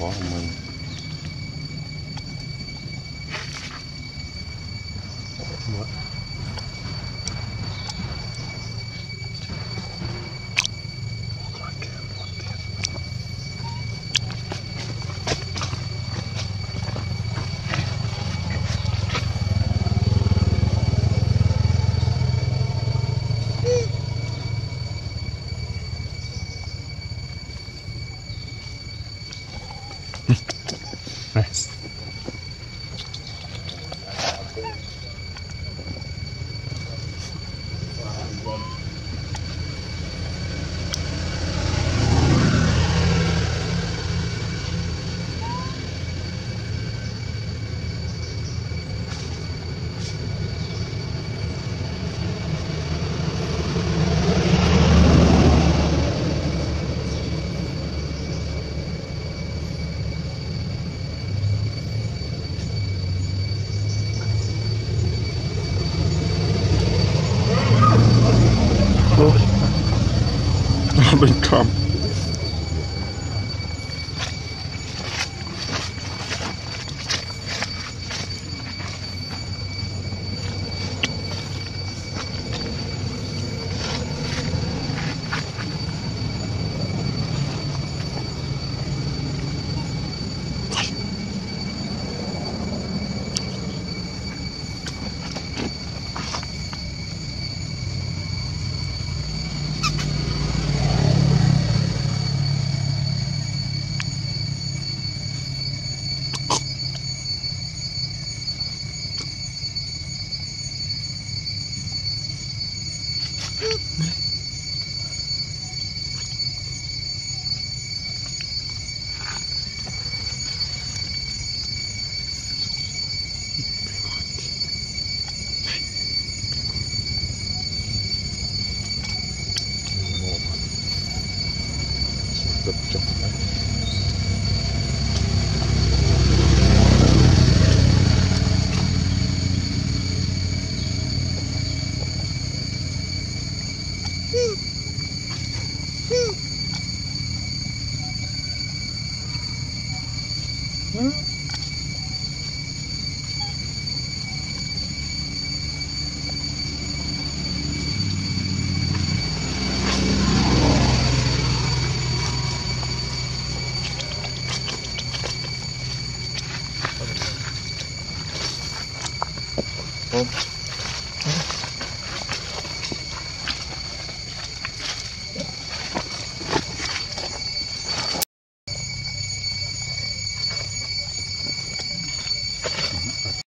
forma né? What? Nice. come. 嗯